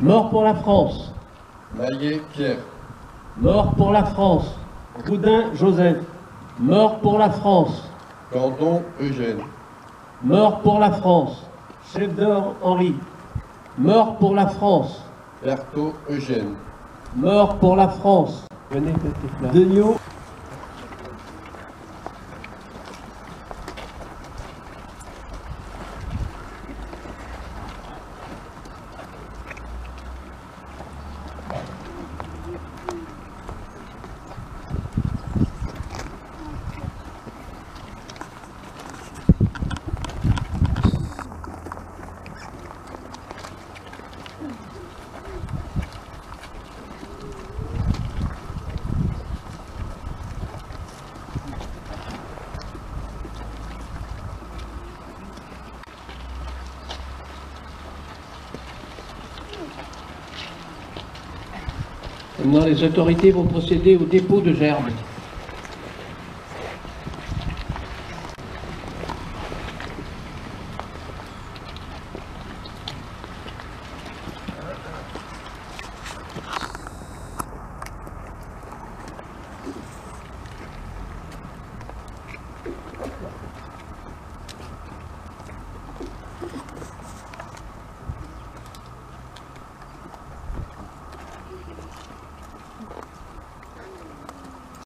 Mort pour la France. Maillet Pierre. Mort pour la France. Boudin Joseph. Mort pour la France. Candon Eugène. Mort pour la France. Chef d'or Henri. Mort pour la France. Berthaud Eugène. Mort pour la France. Venez. Degnaud. Maintenant, les autorités vont procéder au dépôt de gerbes.